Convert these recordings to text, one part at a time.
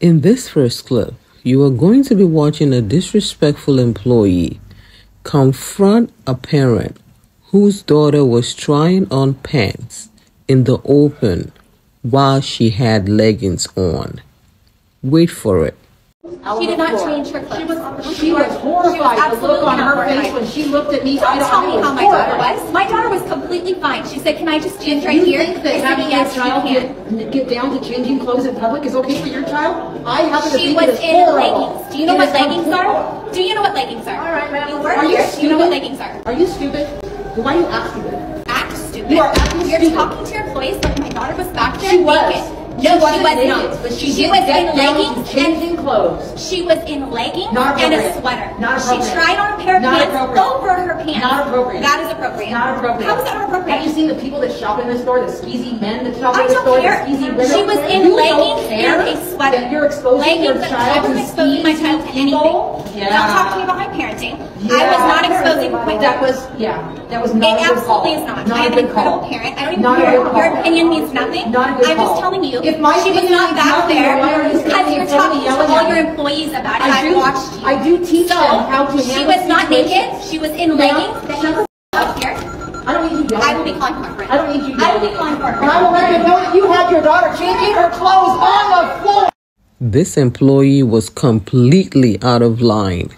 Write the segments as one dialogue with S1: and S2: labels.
S1: In this first clip, you are going to be watching a disrespectful employee confront a parent whose daughter was trying on pants in the open while she had leggings on. Wait for it.
S2: She did not change her clothes.
S3: She was, she was horrified. The look on her face when she looked at me. I
S2: Don't
S3: don't
S2: tell me
S3: know,
S2: how my daughter was. My daughter was completely fine. She said, "Can I just stand right
S3: you
S2: here?"
S3: think that
S2: said,
S3: having
S2: "Yes,
S3: your child get, get down to changing clothes in public is okay for your child? I happen to
S2: She
S3: think
S2: was in
S3: horrible.
S2: leggings. Do you know
S3: It
S2: what
S3: is
S2: leggings
S3: complete-
S2: are? Do you know what leggings are?
S3: All right, ma'am.
S2: You
S3: Are you
S2: here. You know what
S3: stupid?
S2: leggings are.
S3: Are you stupid? Why are you asking that?
S2: Act stupid.
S3: You are acting
S2: You're
S3: stupid.
S2: talking to your employees like my daughter was back there
S3: She was.
S2: naked.
S3: She
S2: No, she
S3: wasn't
S2: was not.
S3: But she,
S2: she was in leggings and
S3: changing clothes.
S2: She was in leggings
S3: Not
S2: and a sweater.
S3: Not
S2: she tried on a pair of
S3: Not
S2: pants over her pants.
S3: Not appropriate.
S2: That is appropriate.
S3: Not appropriate.
S2: How is that appropriate?
S3: Have you seen the people that shop in the store, the skeezy men that shop
S2: I
S3: in the store,
S2: care.
S3: the skeezy women?
S2: She was in
S3: You
S2: leggings and a sweater.
S3: That you're exposing
S2: leggings
S3: your child
S2: I
S3: to
S2: exposing my child to anything.
S3: Yeah.
S2: Don't talk to me about my parenting. I
S3: Yeah.
S2: was not exposing my
S3: That was, yeah, that was not
S2: It
S3: a good call.
S2: absolutely is not.
S3: Not
S2: I am an incredible parent. I don't even care. Your opinion means nothing.
S3: Not a good
S2: I'm just telling you.
S3: If my
S2: she was not
S3: means
S2: back there
S3: then you
S2: because you're
S3: in front of me
S2: talking to all your employees about it.
S3: I
S2: I
S3: do,
S2: watched you.
S3: I do teach
S2: So
S3: them how to handle she
S2: was not naked. She was in leggings. That
S3: shut
S2: she was here.
S3: I don't need you yelling.
S2: I will be calling corporate.
S3: I don't need you
S2: I will be calling corporate.
S3: And I will let them know that you had your daughter changing her clothes on the floor.
S1: This employee was completely out of line.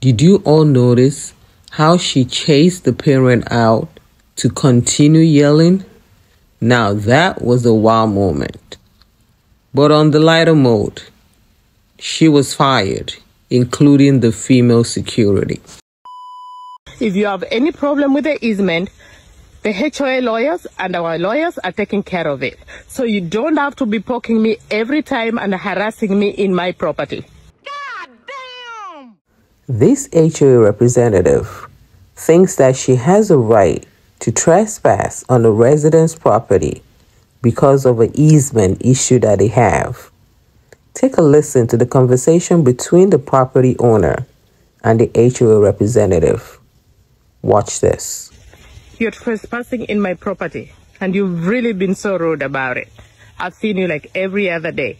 S1: Did you all notice how she chased the parent out to continue yelling? Now that was a wow moment. But on the lighter mode, she was fired, including the female security.
S4: If you have any problem with the easement, the HOA lawyers and our lawyers are taking care of it. So you don't have to be poking me every time and harassing me in my property. God damn!
S1: This HOA representative thinks that she has a right to trespass on the resident's property because of an easement issue that they have. Take a listen to the conversation between the property owner and the HOA representative. Watch this.
S4: You're trespassing in my property and you've really been so rude about it. I've seen you like every other day.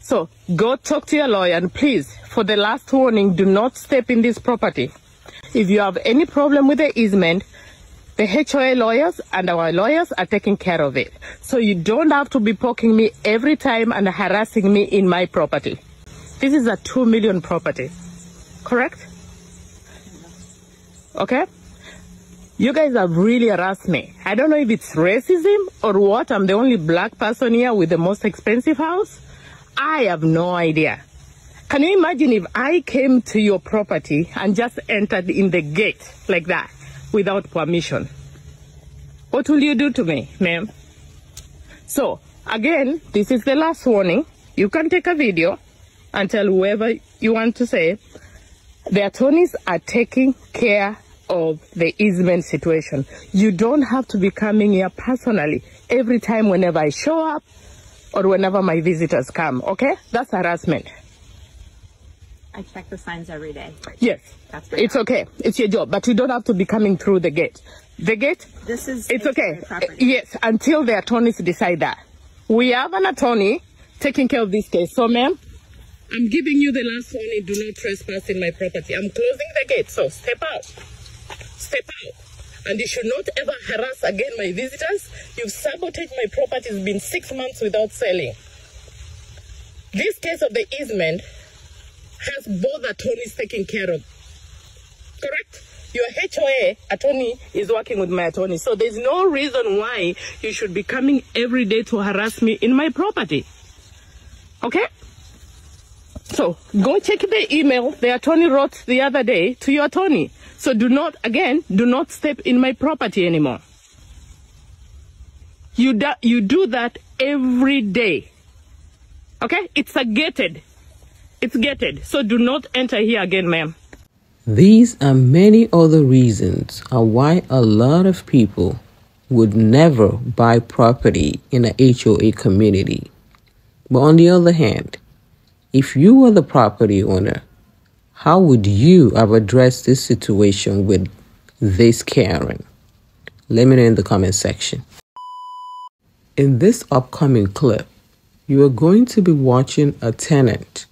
S4: So go talk to your lawyer and please, for the last warning, do not step in this property. If you have any problem with the easement, the HOA lawyers and our lawyers are taking care of it. So you don't have to be poking me every time and harassing me in my property. This is a two million property, correct? Okay? You guys have really harassed me. I don't know if it's racism or what. I'm the only black person here with the most expensive house. I have no idea. Can you imagine if I came to your property and just entered in the gate like that without permission? What will you do to me, ma'am? So, again, this is the last warning. You can take a video and tell whoever you want to say. The attorneys are taking care of the easement situation. You don't have to be coming here personally every time whenever I show up or whenever my visitors come, okay? That's harassment.
S5: I check the signs every day.
S4: Yes,
S5: That's my
S4: it's okay. It's your job, but you don't have to be coming through the gate. The gate,
S5: This is
S4: it's okay.
S5: property.
S4: Yes, until the attorneys decide that. We have an attorney taking care of this case. So, ma'am, I'm giving you the last warning. Do not trespass in my property. I'm closing the gate, so step out. Step out. And you should not ever harass again my visitors. You've sabotaged my property. It's been six months without selling. This case of the easement has both attorneys taking care of. Correct? Your HOA attorney is working with my attorney. So there's no reason why you should be coming every day to harass me in my property. Okay? So go check the email the attorney wrote the other day to your attorney. So do not, again, do not step in my property anymore. You, do, you do that every day. Okay? It's a gated. It's gated. So do not enter here again, ma'am.
S1: These are many other reasons why a lot of people would never buy property in a HOA community. But on the other hand, if you were the property owner, how would you have addressed this situation with this Karen? Let me know in the comment section. In this upcoming clip, you are going to be watching a tenant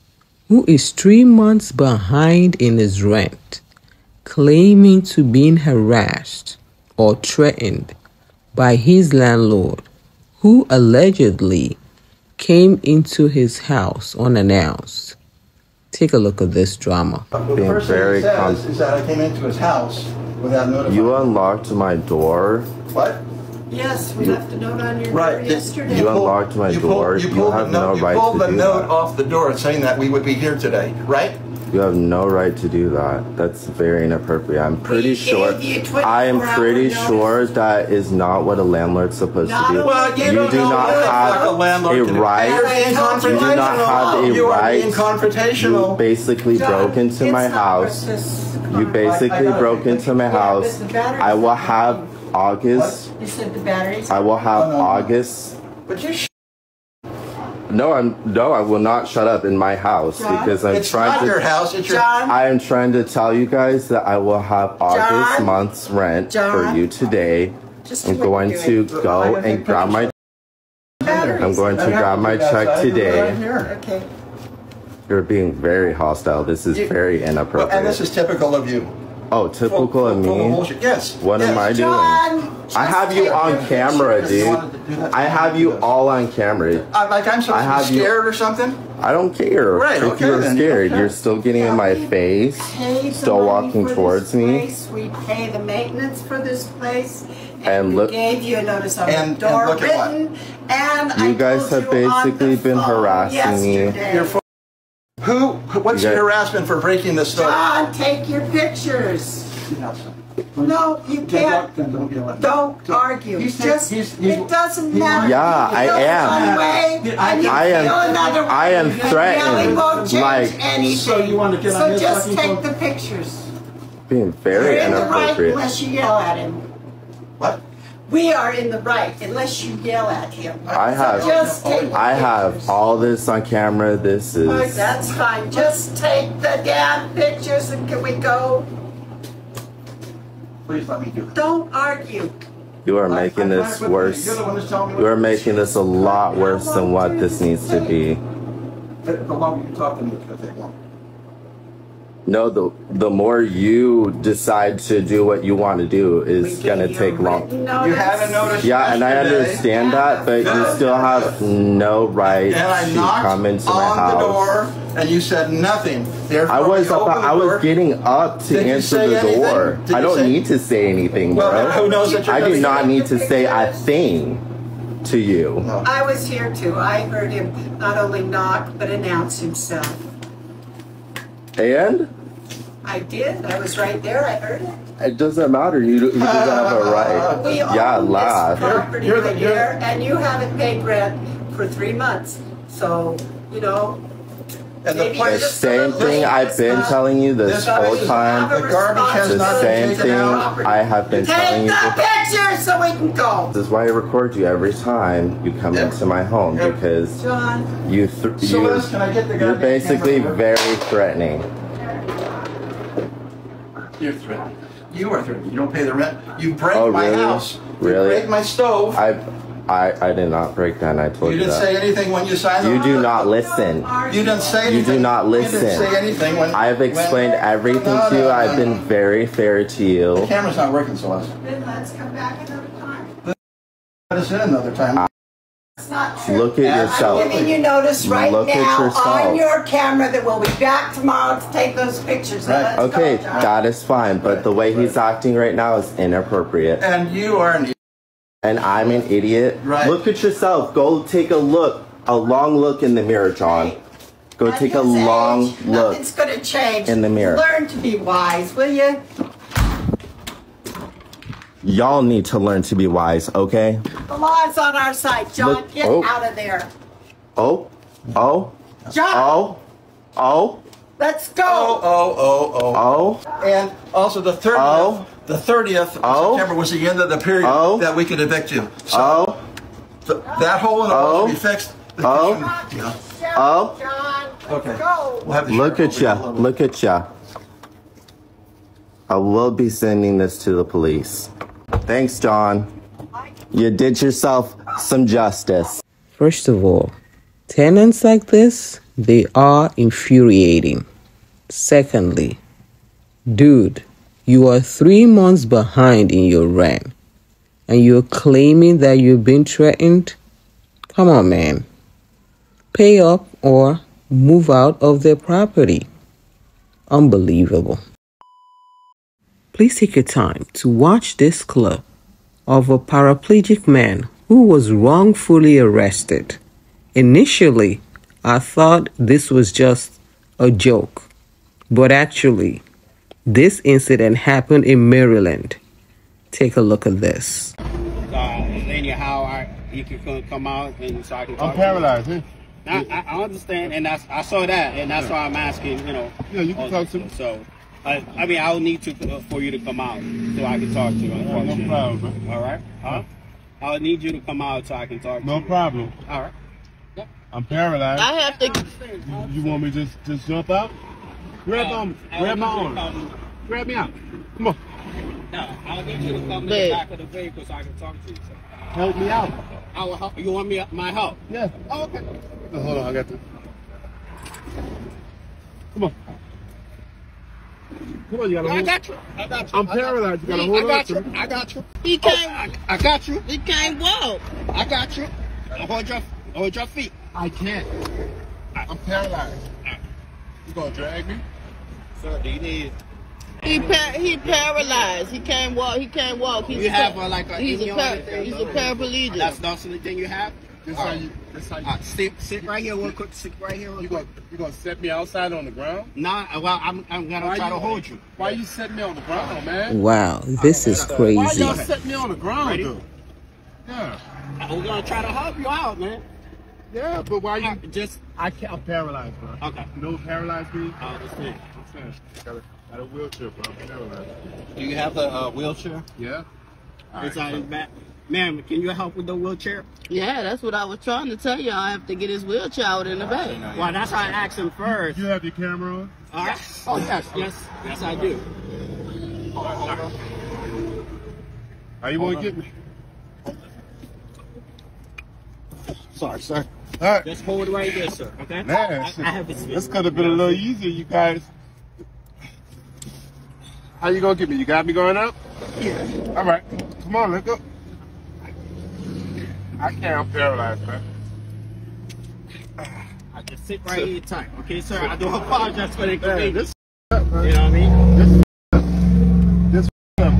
S1: who is three months behind in his rent, claiming to being harassed or threatened by his landlord, who allegedly came into his house unannounced. Take a look at this drama.
S6: Well, the
S7: Being
S6: first thing
S7: very
S6: he says
S7: con-
S6: is that I came into his house without notifying.
S7: You unlocked my door.
S6: What?
S8: Yes, we left a note on your door
S6: Right. Did-
S8: yesterday.
S7: You
S6: pulled-
S7: unlocked my
S6: you
S7: door.
S6: You
S7: You
S6: pulled
S7: have
S6: the
S7: no
S6: note,
S7: right
S6: you pulled
S7: to
S6: the
S7: do
S6: note
S7: that.
S6: off the door saying that we would be here today, right?
S7: You have no right to do that. That's very inappropriate. I'm pretty
S8: We
S7: sure.
S8: gave you 24
S7: I am pretty
S8: hour
S7: sure that is not what a landlord's supposed
S8: Not
S7: to do.
S8: Well,
S6: you
S7: you
S6: don't
S7: do
S6: know
S7: not
S6: what the fuck
S7: have
S6: a landlord
S7: a right.
S6: You're
S8: do not
S6: confrontational.
S7: have a
S6: You are
S7: right.
S6: being
S7: You basically
S8: John,
S7: broke into my house. You
S6: I- I
S7: basically broke into my house.
S8: but the batteries
S7: I will have
S8: fine.
S7: August.
S8: You said the batteries.
S7: I will have
S6: No, no.
S7: August.
S6: But you sh-
S7: No, I'm no. I will not shut up in my house
S8: John,
S7: because I'm
S6: it's
S7: trying
S6: not
S7: to.
S6: your house, it's your...
S8: John,
S7: I am trying to tell you guys that I will have August
S8: John?
S7: month's rent
S8: John?
S7: for you today.
S8: just
S7: I'm going
S8: you're
S7: to go and grab my.
S8: Batteries.
S7: I'm going to grab my
S6: to do that
S7: check today.
S8: Okay.
S7: You're being very hostile. This is
S6: You-
S7: very
S6: inappropriate. And this is typical of you.
S7: Oh, typical
S6: Full-
S7: of
S6: full- full
S7: me.
S6: Yes.
S7: What am
S6: yes.
S7: I doing?
S8: John,
S7: I have you on camera, dude.
S6: wanted to do that.
S7: I have you all on camera.
S6: Uh, Like I'm
S7: I
S6: supposed
S7: have
S6: be
S7: you-
S6: scared or something?
S7: I don't care.
S6: Right,
S7: if
S6: okay
S7: you're
S6: then.
S7: scared,
S6: Okay.
S7: you're still getting in my face, still walking towards me.
S8: We pay the maintenance for this place. And,
S7: And
S8: we
S7: look-
S8: gave you a notice on
S6: And-
S8: the
S6: and
S8: door
S6: look
S8: written. And I
S7: You guys
S8: told
S7: have
S8: you on
S7: basically
S8: the
S7: been
S8: phone
S7: harassing me.
S8: yesterday.
S6: You're Who, what's
S7: You
S6: the
S7: got-
S6: harassment for breaking the store?
S8: John, take your pictures. No, you can't.
S6: Don't, don't yell at me.
S8: Don't argue.
S6: He's-
S8: Just
S6: he's- he's-
S8: it doesn't matter.
S7: Yeah, I am.
S8: one way, and you
S7: I am-
S8: feel another way.
S7: I am
S8: And
S7: threatened,
S8: yelling won't
S7: like-
S8: anything.
S6: So you wanna get
S8: So
S6: his
S8: just take
S6: phone?
S8: the pictures.
S7: Being very
S8: You're in the right
S7: inappropriate.
S8: unless you yell at him.
S6: What?
S8: We are in the right unless you yell at him.
S7: I have-
S8: So just take the
S7: I have all this on camera. This
S8: All right,
S7: is.
S8: That's fine. Just take the damn pictures and can we go?
S6: Please let me do it.
S8: Don't argue.
S7: You are making
S6: I'm
S7: this worse.
S6: You're the one that's telling me what
S7: You are
S6: to do.
S7: making this a lot worse than what this needs to be.
S6: The the longer you talk to me, it's gonna take longer.
S7: No, the the more you decide to do what you want to do is
S8: We
S7: gonna
S8: gave you a
S7: take long.
S8: written
S6: You had a
S8: notice.
S6: notice
S7: Yeah, and I
S6: yesterday,
S7: understand that, but you still have no right to come into my
S6: on the
S7: house.
S6: door, and you said nothing. Therefore,
S7: I was
S6: we
S7: about,
S6: opened the
S7: I was getting up to
S6: Did
S7: answer the
S6: anything?
S7: door.
S6: Did
S7: I don't
S6: say-
S7: need to say anything,
S6: Well,
S7: bro.
S6: who knows that you're
S7: I do not need to say a thing to you.
S6: No.
S8: I was here too. I heard him not only knock, but announce himself.
S7: And
S8: I did. I was right there. I heard it.
S7: it doesn't matter. You, you don't have a right.
S8: We
S7: Yeah,
S8: own
S7: laugh.
S8: this property
S6: You're the-
S8: right
S6: you're the-
S8: here, and you haven't paid rent for three months. So, you know,
S6: And the
S8: maybe
S6: place-
S8: you're
S7: The same thing I've been telling you this whole time.
S6: The garbage has
S7: The
S6: not
S7: same thing
S6: out.
S8: for property.
S7: I have been telling
S8: Take
S7: you.
S8: the pictures so we can go.
S7: This is why I record you every time you come
S6: Yeah.
S7: into my home
S6: Yeah.
S7: because
S8: John,
S7: you th-
S6: So,
S7: you
S6: Liz, can I get the
S7: you're basically very threatening.
S6: You're threatening. You are threatening. You don't pay the rent. You break
S7: Oh,
S6: my
S7: really?
S6: house.
S7: Really?
S6: You break my stove.
S7: I I I did not break down. I told
S6: you
S7: you,
S6: didn't
S7: that.
S6: say anything when you signed
S7: you do not listen.
S6: You didn't say anything.
S7: You do not
S6: You
S7: listen.
S6: didn't say anything when.
S7: I've explained
S6: when-
S7: everything
S6: No,
S7: to you.
S6: no,
S7: I've
S6: no,
S7: been
S6: no.
S7: very fair to you.
S6: The camera's not working, Celeste.
S8: then let's come back another time.
S6: Let us in another time.
S8: Uh, it's not true.
S7: Look at
S6: Yeah.
S7: yourself.
S8: I'm giving you notice right
S7: Look at
S8: now
S7: yourself.
S8: on your camera that we'll be back tomorrow to take those pictures. Now
S6: Right.
S8: let's
S7: Okay,
S8: go, John.
S7: that is fine, but the way he's acting right now is inappropriate.
S6: And you are an.
S7: And I'm an idiot.
S6: Right.
S7: Look at yourself. Go take a look, a long look in the mirror, John. Go
S8: At
S7: take a
S8: his
S7: long
S8: age,
S7: look.
S8: It's gonna change.
S7: in the mirror.
S8: Learn to be wise, will you?
S7: Y'all need to learn to be wise, okay?
S8: The law's on our side, John.
S7: Look-
S8: Get
S7: oh.
S8: out of there,
S7: Oh, oh,
S8: John.
S7: oh, oh,
S8: Let's go.
S6: Oh, oh, oh, oh.
S7: oh.
S6: And also the 30th,
S7: Oh.
S6: the 30th of
S7: Oh.
S6: September was the end of the period
S7: Oh.
S6: that we could evict you. So
S7: Oh,
S6: th- that hole in the wall
S7: Oh.
S6: will be fixed.
S7: Oh.
S6: Yeah.
S7: Oh.
S8: John,
S6: Okay.
S8: go.
S6: We'll have the
S7: look at ya. Look at ya. I will be sending this to the police. Thanks, John. You did yourself some justice.
S1: First of all, tenants like this, they are infuriating. Secondly, dude, you are three months behind in your rent and you're claiming that you've been threatened? Come on, man. Pay up or move out of their property. Unbelievable. Please take your time to watch this clip of a paraplegic man who was wrongfully arrested. Initially, I thought this was just a joke, but actually, this incident happened in Maryland. Take a look at this.
S9: Uh, anyhow, I, you can come- come out and so I can.
S10: I'm paralyzed,
S9: To
S10: huh?
S9: you. I, I I understand, and that's I saw that, and that's why I'm asking. You know.
S10: Yeah, you can talk to me.
S9: So, I, I mean, I'll need to uh, for you to come out so I can talk to you.
S10: no
S9: unfortunately.
S10: problem,
S9: All right. Huh? I'll need you to come out so I can talk.
S10: No
S9: to
S10: problem.
S9: You. All right.
S10: I'm paralyzed.
S8: I have to.
S10: You, you want me just just jump out? Grab
S9: Uh,
S10: on, grab my
S9: need you to
S10: arm. Grab me out. Come on,
S9: No, I'll need you to come to
S8: Babe.
S9: the back of the vehicle so I can talk to you. sir.
S10: help me out.
S9: I will help. You want me my help?
S10: Yeah.
S9: Oh, okay.
S10: Oh, hold on, I got this. Come on. Come on, you gotta
S9: I got you. I got you.
S10: I'm paralyzed. You gotta hold on
S9: got
S10: to
S9: you. I got you.
S8: He
S9: Oh,
S8: can't.
S9: I, I got you.
S8: He can't walk.
S9: I got you. Hold your hold your feet.
S10: I can't. I'm paralyzed. You gonna drag me?
S9: Sir, do you need?
S8: He par- he paralyzed. He can't walk. He can't walk. He's
S9: You
S8: a
S9: have
S8: par-
S9: uh, like a
S8: he's a, par he's a paraplegic.
S9: That's that's the only thing you have.
S10: This
S9: All
S10: how you? This how you?
S9: Uh, sit sit right here. Real quick. Sit right here. Real
S10: You
S9: quick.
S10: gonna you gonna set me outside on the ground?
S9: Nah. Well, I'm I'm gonna
S10: Why
S9: try
S10: you-
S9: to hold you.
S10: Why you setting me on the ground, man?
S1: Wow, this is crazy.
S10: Why y'all set me on the ground,
S9: Ready?
S10: though? Yeah.
S9: We're gonna try to help you out, man.
S10: Yeah, but why you?
S9: Uh, Just
S10: I can't. I'm paralyzed, bro.
S9: okay.
S10: You know what paralyzed means?
S9: I understand.
S10: I'm saying, got a, got a wheelchair, bro. I'm paralyzed.
S9: Do you have the uh, wheelchair?
S10: Yeah.
S9: It's out in back. Ma'am, can you help with the wheelchair?
S8: yeah, that's what I was trying to tell you. I have to get his wheelchair out in the back.
S9: Well, that's why I asked him first.
S10: You have your camera on?
S9: All right. Oh yes, yes, yes, I do.
S10: How you want to get me?
S9: Sorry, sir.
S10: All right.
S9: Just hold right there, sir. Okay.
S10: Man,
S9: I, I have this.
S10: this could have been a little easier, you guys. How you gonna get me? You got me going up? Yeah. All right. Come on, let's go. I can't. I'm paralyzed, man.
S9: I just sit right here tight. Okay, sir. I do apologize for the inconvenience. You know what I mean?
S10: this, This.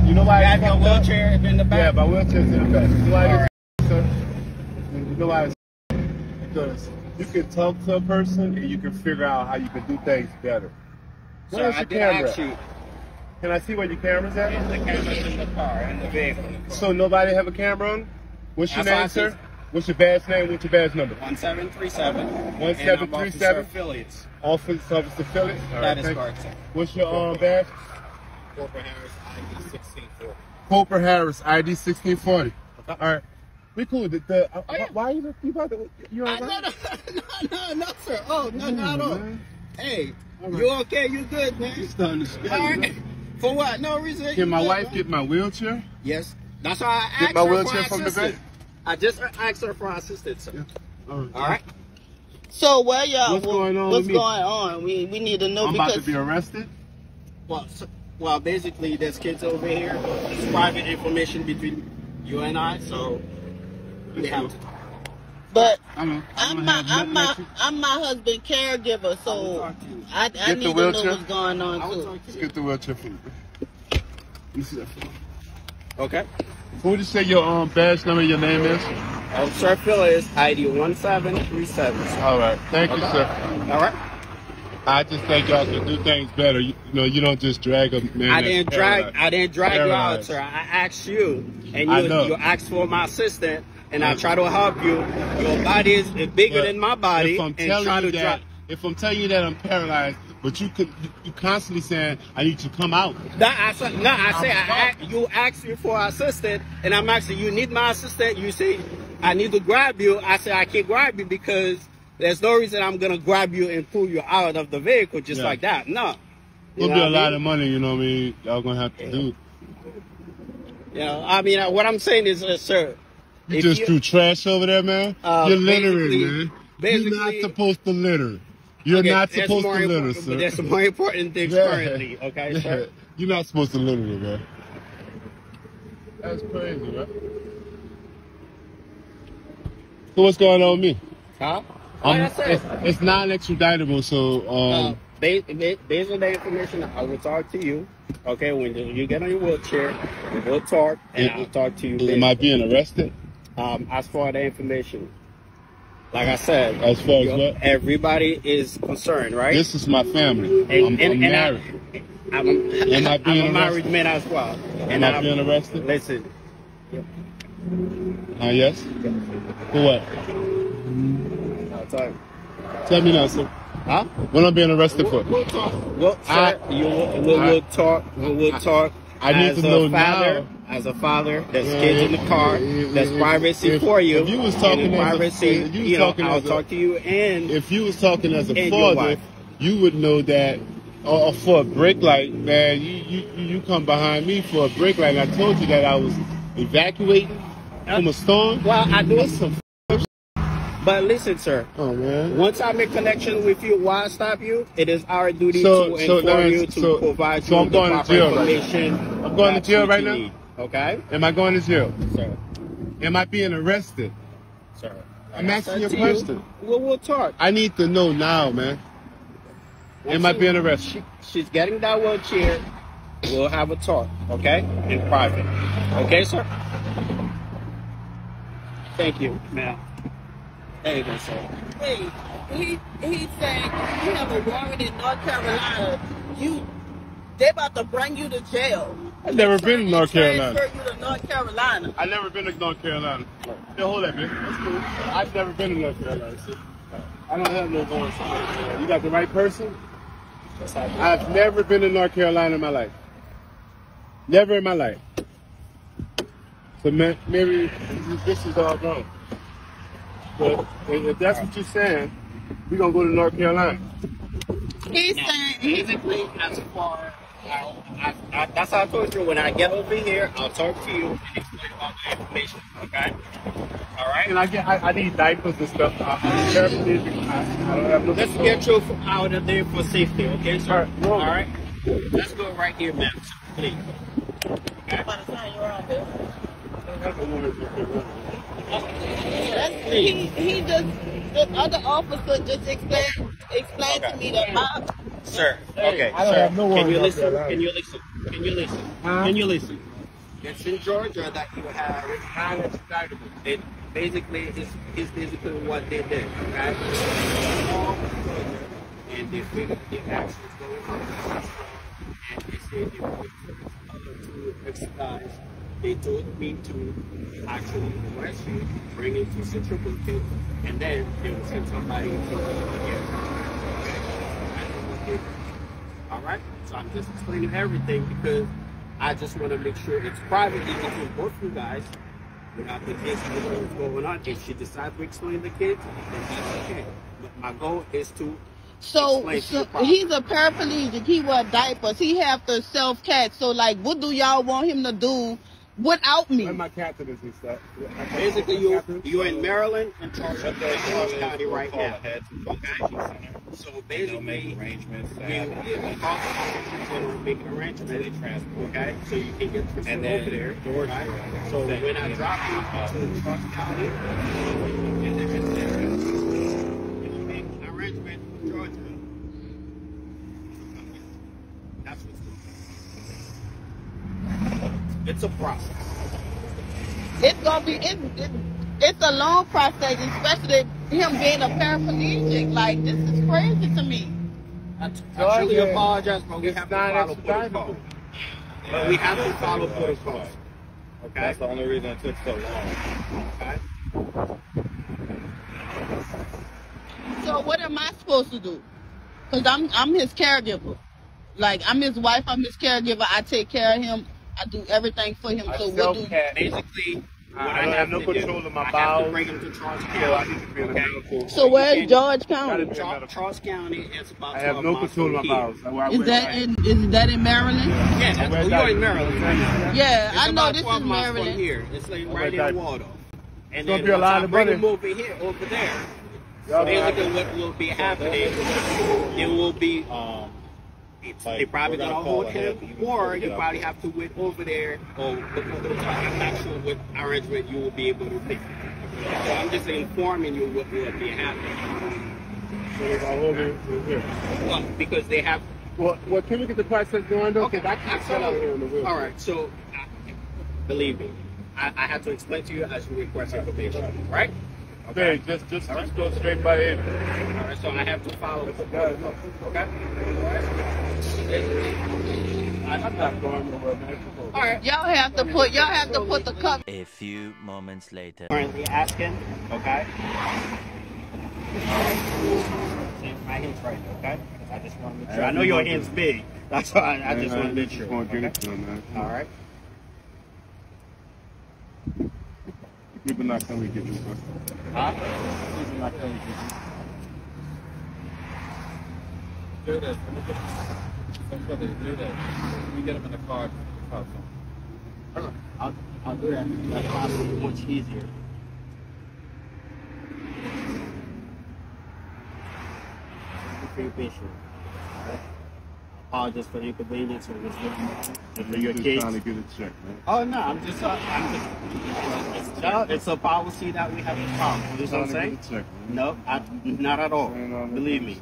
S10: you know why
S9: You
S10: I
S9: have your wheelchair in the back.
S10: Yeah, my wheelchair's in the back. You know why this, sir? You know why because you can talk to a person and you can figure out how you can do things better.
S9: Sir,
S10: Where's
S9: I
S10: your camera?
S9: you.
S10: Can I see where your camera's at?
S9: The camera's in the car, in the vehicle.
S10: So nobody have a camera on? What's your
S9: That's
S10: name, sir? What's your badge name? What's your badge number?
S9: One seven three seven.
S10: 1737?
S9: affiliates.
S10: Office Service Affiliate. All
S9: That
S10: right,
S9: is correct, sir.
S10: What's your um badge?
S9: Corporate Harris ID sixteen four.
S10: Cooper Harris, ID 1640. All right. We cool. The, the, uh,
S9: Oh, yeah.
S10: Why you, you about to, you all
S9: No, no, no, no, no, sir. Oh, no, not at all.
S10: man.
S9: Hey,
S10: All right.
S9: you okay? You good, man?
S10: You starting to
S9: All
S10: me,
S9: For what? No reason.
S10: Can
S9: You
S10: my
S9: good,
S10: wife
S9: man?
S10: get my wheelchair?
S9: Yes. That's why I
S10: Get
S9: asked
S10: my
S9: her
S10: wheelchair
S9: for
S10: from the
S9: assistance.
S10: back?
S9: I just asked her for assistance, sir.
S10: All right.
S9: All right.
S8: So where y'all?
S10: What's going on
S8: What's going on? We we need to know
S10: I'm about to be arrested.
S9: Well, so, well, basically, there's kids over here. It's private information between you and I, so we
S8: but
S10: I know. I
S8: I'm my I'm my
S10: at.
S8: I'm my husband caregiver, so
S9: talk to.
S8: I, I need to know what's going on
S9: I will
S8: too.
S9: talk to
S10: Let's get the wheelchair for you. Let me see that.
S9: Okay.
S10: Who would you say your um badge number, your name is?
S9: Oh, Sir is ID one seven three seven.
S10: All right. Thank you, sir.
S9: All right.
S10: I just think y'all can do things better. You, you know, you don't just drag a man.
S9: I didn't drag.
S10: paralyzed.
S9: I didn't drag you out, sir. I asked you, and
S10: I
S9: you
S10: know.
S9: you asked for my assistant, and I try to help you. Your body is bigger
S10: But
S9: than my body,
S10: If I'm
S9: and
S10: telling
S9: try
S10: you
S9: to
S10: that,
S9: drop.
S10: if I'm telling you that I'm paralyzed, but you could, you, constantly saying I need to come out.
S9: That I said, no, I say I, ask- you asked me for assistance, and I'm asking you need my assistant. You say I need to grab you. I say I can't grab you because there's no reason I'm gonna grab you and pull you out of the vehicle just
S10: Yeah.
S9: like that. No,
S10: It'll be a lot
S9: mean?
S10: of money, you know what I mean? Y'all gonna have to do.
S9: You know, I mean, what I'm saying is, uh, sir,
S10: You
S9: If
S10: just
S9: you-
S10: threw trash over there, man.
S9: Uh,
S10: You're littering, man. You're not supposed to litter. You're
S9: Okay,
S10: not supposed to litter, sir.
S9: But there's some more important things
S10: Yeah.
S9: currently, okay, sir?
S10: You're not supposed to litter, man. That's crazy, man. So what's going on with me?
S9: Huh?
S10: Um,
S9: Like I said,
S10: it's, it's non-extraditable, so
S9: uh,
S10: um,
S9: based, based on the information, I will talk to you. Okay, when you get on your wheelchair, we'll talk, and
S10: Am-
S9: I'll talk to you.
S10: am I
S9: later.
S10: being arrested?
S9: Um, as for the information, like I said,
S10: As far as what?
S9: everybody is concerned, right?
S10: This is my family.
S9: And-
S10: I'm,
S9: and-
S10: I'm
S9: and
S10: married.
S9: I, am
S10: Am I
S9: I'm
S10: being
S9: a married
S10: arrested?
S9: man as well.
S10: Am I being arrested?
S9: Listen,
S10: Uh, yes. For what?
S9: I'll.
S10: Tell me now, sir.
S9: Huh?
S10: What I'm being arrested for?
S9: We'll talk. Well,
S10: I-
S9: sir, you will, we'll,
S10: I-
S9: we'll talk. We'll, we'll talk.
S10: I need
S9: as
S10: to know
S9: father,
S10: now.
S9: As a father, there's
S10: Yeah,
S9: kids in the car.
S10: if-
S9: There's
S10: if-
S9: privacy
S10: if-
S9: for you.
S10: if you was talking
S9: the
S10: as a-
S9: privacy,
S10: you
S9: you know,
S10: talking
S9: I'll
S10: as a-
S9: talk to you and
S10: If you was talking as a father, you would know that. Uh, for a brake light, man, you, you you come behind me for a brake light. I told you that I was evacuating from a storm.
S9: well, I do.
S10: Some.
S9: But listen, sir.
S10: Oh man.
S9: Once I make connection with you, why I stop you, it is our duty
S10: So-
S9: to
S10: so
S9: inform you to
S10: so-
S9: provide
S10: so
S9: you
S10: I'm going to jail right I'm going to jail right now?
S9: Need. Okay,
S10: Am I going to jail?
S9: sir.
S10: Am I being arrested?
S9: Sir.
S10: I'm asking you a
S9: To
S10: question.
S9: Well, we'll talk.
S10: I need to know now, man. Am I being arrested?
S9: She, she's getting that wheelchair. We'll have a talk, okay? In private. Okay, sir? Thank you, ma'am. There you sir.
S11: Hey, he he said you have a warrant in North Carolina. You they about to bring you to jail.
S10: I've never been to North Carolina.
S11: To North Carolina.
S10: I've never been to North Carolina. Yeah, hold that, man. That's cool. I've never been to North Carolina. See? I don't have no in You got the right person? I've never been to North Carolina in my life. Never in my life. So ma- maybe this is all wrong. But if that's what you're saying, we're gonna go to North Carolina.
S11: He's saying he,
S9: basically, as far I, I, I, that's how I told you. When I get over here, I'll talk to you and explain about the information. Okay. All right.
S10: And I get, I, I need diapers and stuff. I, I'm paraplegic. I, I don't have no
S9: Let's
S10: control.
S9: get you f- out of there for safety. Okay, sir.
S10: All right.
S9: All right. Let's go right here, ma'am. Please. Okay.
S11: by the time you're on this.
S9: Please.
S11: He he just the other officer just explained explained to me that my
S9: Sir. Okay.
S10: I don't
S9: sir.
S10: have no
S9: Can you listen?
S10: there,
S9: Can you listen? Can you listen? Can you listen? It's in Georgia that you have
S10: Non-extraditable.
S9: it basically is is basically what they did, okay? And they figured the actions going on. And they said they were other two guys. They told me to actually arrest you, bring you to Central Booking, and then they will send somebody to you again. Right? So I'm just explaining everything because I just want to make sure it's privately between both you guys without the kids knowing what's going on. If she decides to explain the kids, then that's okay. But my goal is to
S11: so, so he's a paraplegic. He wear diapers. He have to self catch. So like, what do y'all want him to do without me?
S10: Where my catheters and stuff.
S9: Basically, you you're in Maryland and Charles, Charles County right now. Okay. So basically,
S12: arrangements.
S9: we we call to make an arrangement. Okay. So you can get transferred
S12: And then
S9: over there.
S12: Georgia.
S9: Right? So when I drop you to Charles County, and then it's there, and you make an arrangement with Georgia. That's what's going on. It's a process.
S11: It's gonna be it, it, it's a long process, especially him being a paraplegic. Like this is crazy to me.
S9: I I truly
S10: Georgia,
S9: apologize, but we
S10: it's
S9: have to follow
S10: extraditable.
S9: protocol. But we have to follow protocol. Okay?
S12: That's the only reason it took so long.
S9: Okay?
S11: So what am I supposed to do? Cause I'm I'm his caregiver. Like I'm his wife. I'm his caregiver. I take care of him. I do everything for him.
S10: I
S11: So what do?
S10: self-cat.
S9: Basically, what
S10: I
S9: I, have
S10: have no control
S9: do,
S10: of my
S9: I
S10: bowels.
S9: bring him to Charles
S10: So I
S9: County.
S10: need to be in a
S9: Okay?
S10: medical.
S11: So where's George County?
S10: be-
S9: Charles, Charles County is about
S10: I have no control of my bowels. That's
S11: Is that
S10: diapers.
S11: in is that in Maryland?
S9: Yeah, that's,
S10: wear
S9: oh, you're in
S10: diapers.
S9: Maryland.
S11: Yeah,
S9: It's
S11: I know this is
S9: miles from
S11: Maryland.
S9: here. It's like right in
S10: diapers.
S9: Waldorf. And
S10: gonna
S9: then
S10: be a
S9: once
S10: lot
S9: I
S10: of
S9: bring
S10: money.
S9: them over here, over there,
S10: Y'all
S9: basically what will be happening, it will be,
S12: Um,
S9: it's,
S12: Like,
S9: they probably
S12: we're gonna
S9: gonna hold
S12: ahead,
S9: him, or you probably have to wait over there, or the top. I'm not sure what arrangement you will be able to make. So I'm just informing you what will be happening.
S10: So they're gonna hold it here.
S9: Well, because they have
S10: Well, well, can we get the price that's going though?
S9: Okay,
S10: Because I can't sell out here in the wheel.
S9: All right, so uh, believe me, I, I have to explain to you as you request information, right?
S10: Okay, just just just go straight by in.
S9: All right, so I have to follow.
S10: Yeah,
S9: Okay.
S10: I'm not going nowhere, man. Come on.
S9: All right.
S11: Y'all have to put y'all have to put the cup.
S13: A few moments later.
S9: Currently asking, okay? My hands right, okay? I just want to make sure. I know your hands big. That's why I, I just want to make sure.
S10: Going to get
S9: Okay?
S10: it to him, man.
S9: All right.
S10: People not coming to get you. bro.
S9: Huh? These are my things.
S12: Do this. Let me get to do that. Let me get him in the car.
S9: I'll, I'll do that. That's much easier. You patience. Alright? Apologize for the inconvenience of this little for your
S10: Just
S9: case.
S10: trying to get it checked, man.
S9: Oh no, I'm just, uh, I'm just, it's, uh, it's a policy that we have to follow. You know what I'm
S10: Trying to
S9: saying?
S10: get it checked, man.
S9: No, I, not at all.
S10: All
S9: Believe me.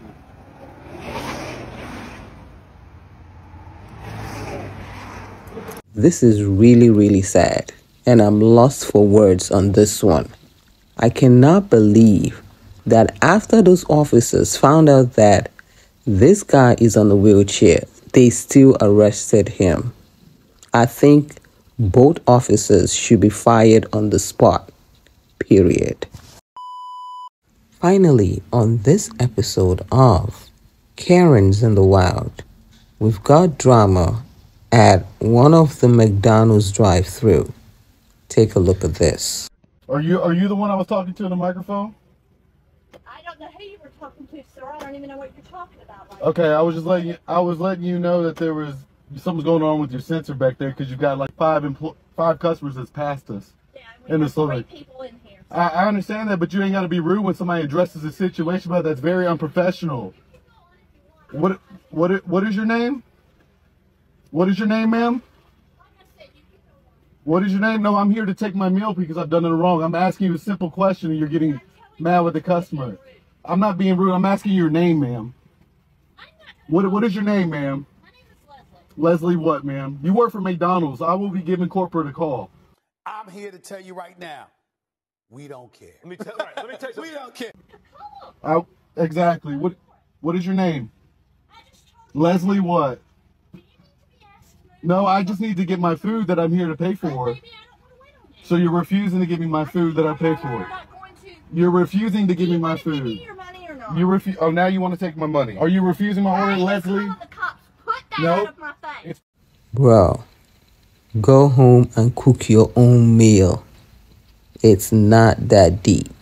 S1: This is really, really sad, and I'm lost for words on this one. I cannot believe that after those officers found out that this guy is on a wheelchair, they still arrested him. I think both officers should be fired on the spot. Period. Finally, on this episode of Karen's in the Wild, we've got drama at one of the McDonald's drive through. Take a look at this.
S14: Are you are you the one I was talking to in the microphone?
S15: I don't know who you were talking to, sir. I don't even know what you're talking about.
S14: Okay, I was just letting you, I was letting you know that there was something's going on with your sensor back there because you've got like five empl- five customers that's passed us in the store.
S15: people in here.
S14: I, I understand that, but you ain't got to be rude when somebody addresses a situation, but that's very unprofessional. What what what is your name? What is your name, ma'am? What is your name? No, I'm here to take my meal because I've done it wrong. I'm asking you a simple question and you're getting mad with the customer. I'm not being rude. I'm asking your name, ma'am. What what is your name, ma'am? My name is Leslie what, ma'am? You work for McDonald's. I will be giving corporate a call.
S16: I'm here to tell you right now, we don't care. Let me tell, right, let me tell you we don't care.
S14: I, exactly. What what is your name? Leslie what? No, I just need to get my food that I'm here to pay for. So you're refusing to give me my food that I pay for. You're refusing to give me my food. You refu- Oh, now you want to take my money? Are you refusing my order, Leslie? No. It's
S1: Bro, go home and cook your own meal. It's not that deep.